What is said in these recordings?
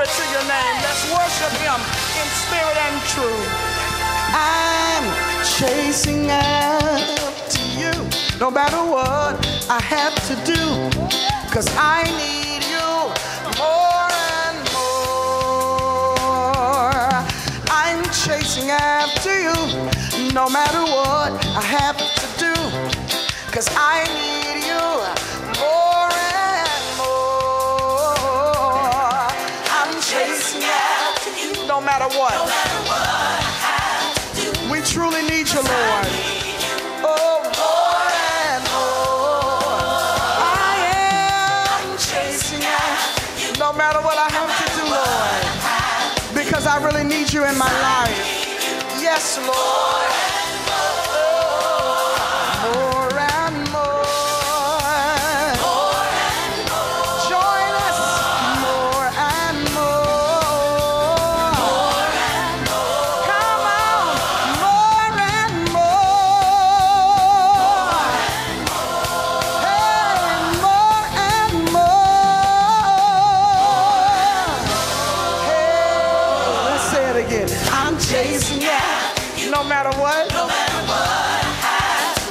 to your name. Let's worship him in spirit and truth. I'm chasing after you, no matter what I have to do, cause I need you more and more. I'm chasing after you, no matter what I have to do, cause I need you, no matter what. We truly need you, Lord. Oh, more and more. I am chasing after you, no matter what I have to do, Lord. Because I really need you in my life. Yes, Lord. Chasing you, no matter what. No matter what.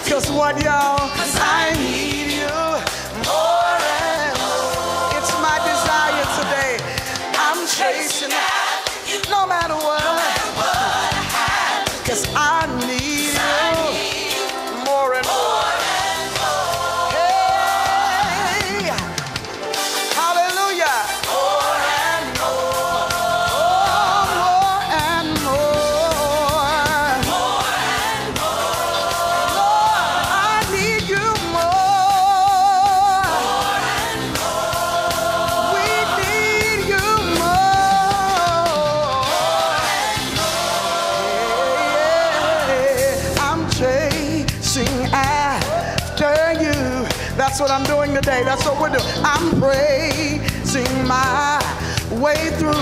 Cause what, y'all? Cause I need you more and more. It's my desire today. I'm chasing you, no matter what. Cause I what I'm doing today. That's what we're doing. I'm praising my way through.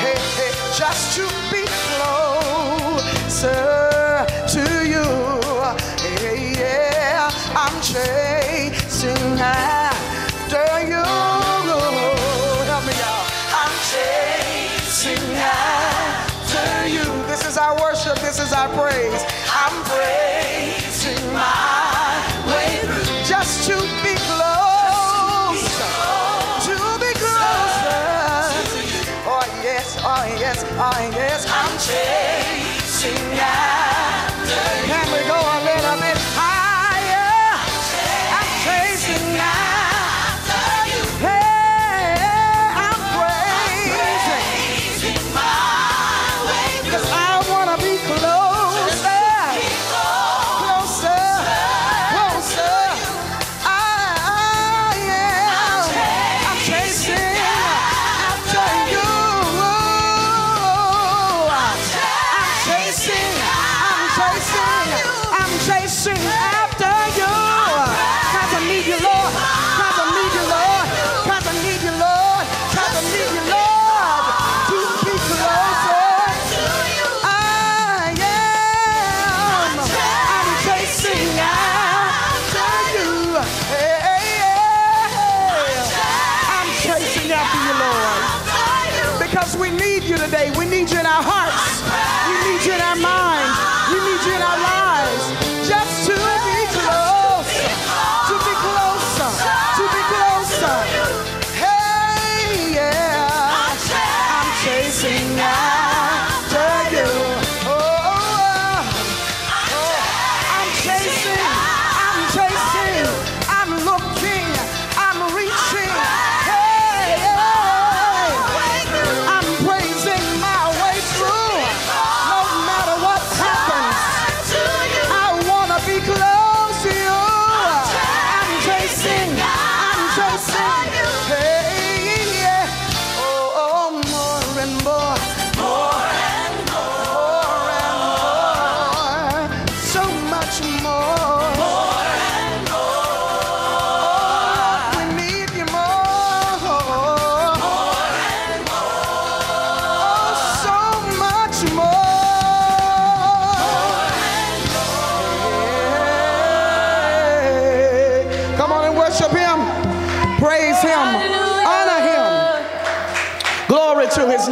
Hey, hey, just to be closer to you. Hey, yeah, I'm chasing after you. Help me out. I'm chasing after you. This is our worship. This is our praise. I'm praising my yes, oh yes. I'm chasing after Because we need you today. We need you in our hearts. We need you in our minds. Him. Honor Him. Glory to his name.